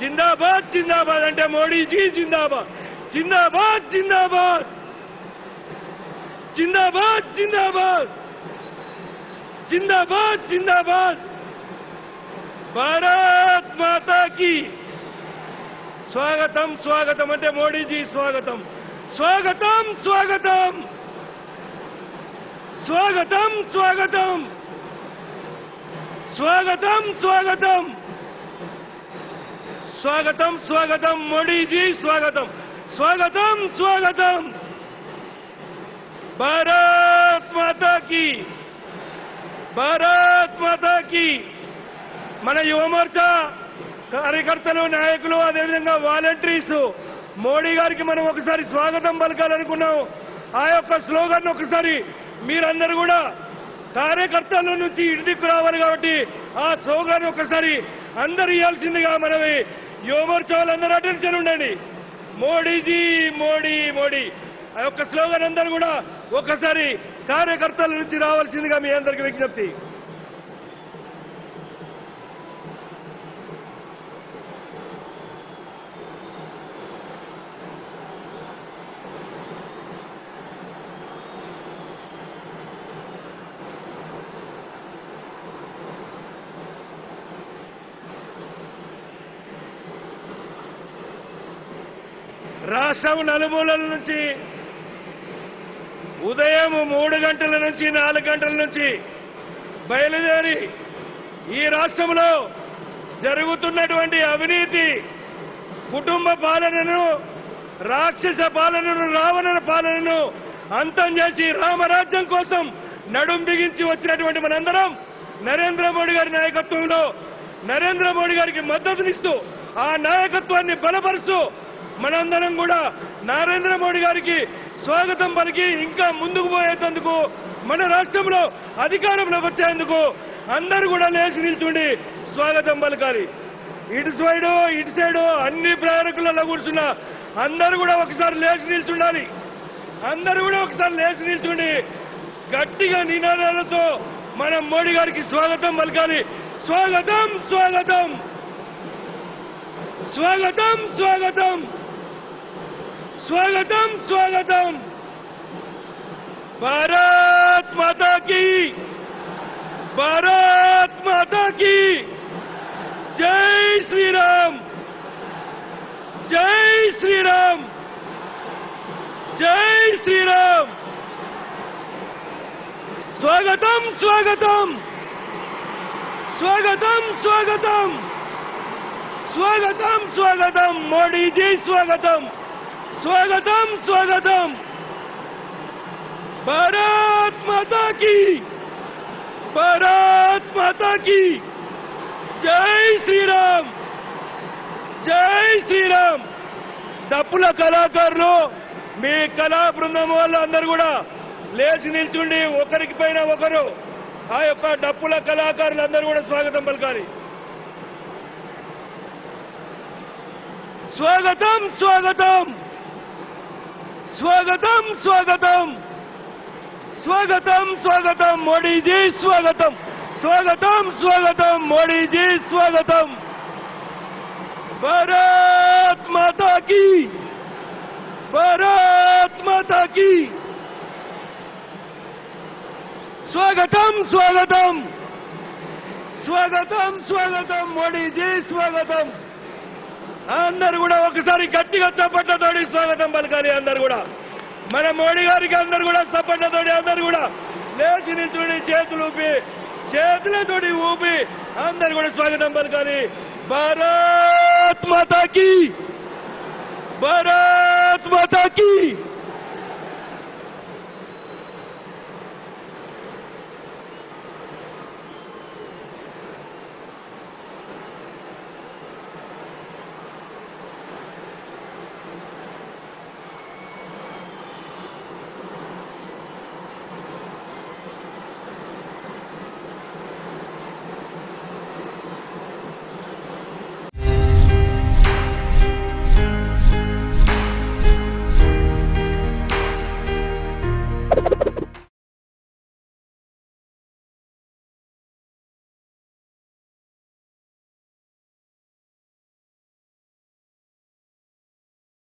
జిందాబాద్ జిందాబాద్ అంటే మోడీజీ జిందాబాద్. జిందాబాద్ జిందాబాద్. జిందాబాద్ జిందాబాద్. జిందాబాద్ జిందాబాద్. భారత్ మాతాకి స్వాగతం స్వాగతం అంటే మోడీజీ స్వాగతం. స్వాగతం స్వాగతం. స్వాగతం స్వాగతం. స్వాగతం స్వాగతం. స్వాగతం స్వాగతం మోడీజీ స్వాగతం. స్వాగతం స్వాగతం. భారత్ మాతా భారత్ మాతా మన యువమోర్చా కార్యకర్తలు నాయకులు అదేవిధంగా వాలంటీర్స్ మోడీ గారికి మనం ఒకసారి స్వాగతం పలకాలనుకున్నాం. ఆ యొక్క స్లోగన్ ఒకసారి మీరందరూ కూడా కార్యకర్తల నుంచి ఇంటికి రావాలి కాబట్టి ఆ స్లోగన్ ఒకసారి అందరు ఇవ్వాల్సిందిగా మనవి యువమోర్చా వాళ్ళందరూ అటెన్షన్ ఉండండి. మోడీజీ మోడీ మోడీ. ఆ యొక్క స్లోగన్ అందరూ కూడా ఒకసారి కార్యకర్తల నుంచి రావాల్సిందిగా మీ అందరికి విజ్ఞప్తి. రాష్ట్రం నలుమూలల నుంచి ఉదయం మూడు గంటల నుంచి నాలుగు గంటల నుంచి బయలుదేరి ఈ రాష్ట్రంలో జరుగుతున్నటువంటి అవినీతి కుటుంబ పాలనను రాక్షస పాలనను రావణ పాలనను అంతం చేసి రామరాజ్యం కోసం నడుం బిగించి వచ్చినటువంటి మనందరం నరేంద్ర మోడీ గారి నాయకత్వంలో నరేంద్ర మోడీ గారికి మద్దతునిస్తూ ఆ నాయకత్వాన్ని బలపరుస్తూ మనందరం కూడా నరేంద్ర మోడీ గారికి స్వాగతం పలికి ఇంకా ముందుకు పోయేందుకు మన రాష్ట్రంలో అధికారంలోకి వచ్చేందుకు అందరూ కూడా లేచి నిల్చుండి స్వాగతం పలకాలి. ఇటు సైడు ఇటు సైడు అన్ని ప్రయాణికులలో కూర్చున్న అందరూ కూడా ఒకసారి లేచి నిల్చుండాలి. అందరూ కూడా ఒకసారి లేచి నిల్చుండి గట్టిగా నినాదాలతో మనం మోడీ గారికి స్వాగతం పలకాలి. స్వాగతం స్వాగతం! స్వాగతం స్వాగతం! स्वागतम स्वागतम। भारत माता की, भारत माता की। जय श्री राम जय श्री राम जय श्री राम स्वागतम स्वागतम। स्वागतम स्वागतम। स्वागतम स्वागतम। मोदी जी स्वागतम। స్వాగతం స్వాగతం! భారత్ మాతాకి భారత్ మాతాకి జై శ్రీరామ్! జై శ్రీరామ్! డప్పుల కళాకారులు మీ కళా బృందం వాళ్ళు అందరూ కూడా లేచి నిల్చుండి ఒకరికి పైన ఒకరు ఆ యొక్క డప్పుల కళాకారులు అందరూ కూడా స్వాగతం పలకాలి. స్వాగతం స్వాగతం! स्वागतम स्वागतम स्वागतम स्वागतम मोदी जी स्वागतम स्वागतम स्वागतम मोदी जी स्वागतम भारत माता की भारत माता की स्वागतम स्वागतम स्वागतम स्वागतम मोदी जी स्वागतम అందరు కూడా ఒకసారి గట్టిగా చప్పట్లతో మన మోడీ గారికి అందరు కూడా చప్పట్లతోటి అందరు కూడా లేచి నిల్చుని చేతులు ఊపి చేతులతోటి ఊపి అందరు కూడా స్వాగతం పలకాలి. భారత్ మాతాకి! భారత్ మాతాకి!